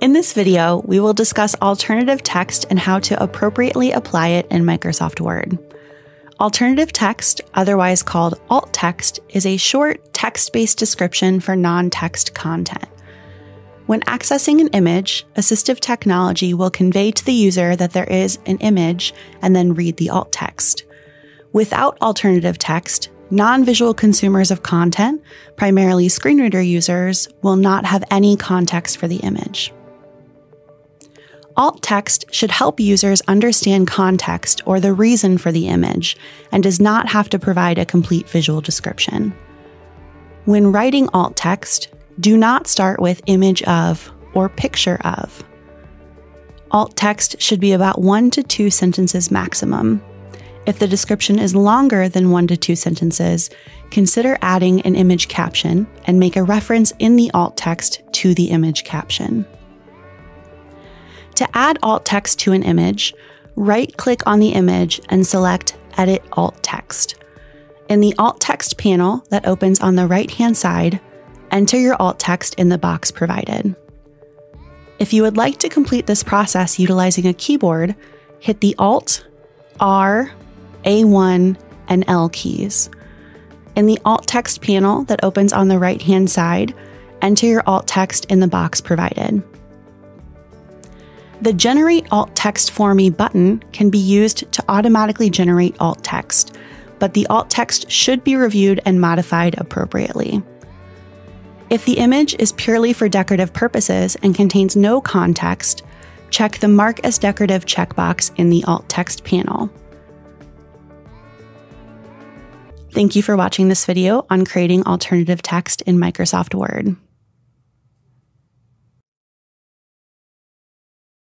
In this video, we will discuss alternative text and how to appropriately apply it in Microsoft Word. Alternative text, otherwise called alt text, is a short text based description for non text content. When accessing an image, assistive technology will convey to the user that there is an image and then read the alt text. Without alternative text, non visual consumers of content, primarily screen reader users, will not have any context for the image. Alt text should help users understand context or the reason for the image and does not have to provide a complete visual description. When writing alt text, do not start with image of or picture of. Alt text should be about one to two sentences maximum. If the description is longer than one to two sentences, consider adding an image caption and make a reference in the alt text to the image caption. To add alt text to an image, right click on the image and select Edit Alt Text. In the alt text panel that opens on the right hand side, enter your alt text in the box provided. If you would like to complete this process utilizing a keyboard, hit the Alt, R, A1, and L keys. In the alt text panel that opens on the right hand side, enter your alt text in the box provided. The Generate Alt Text for Me button can be used to automatically generate alt text, but the alt text should be reviewed and modified appropriately. If the image is purely for decorative purposes and contains no context, check the Mark as Decorative checkbox in the Alt Text panel. Thank you for watching this video on creating alternative text in Microsoft Word.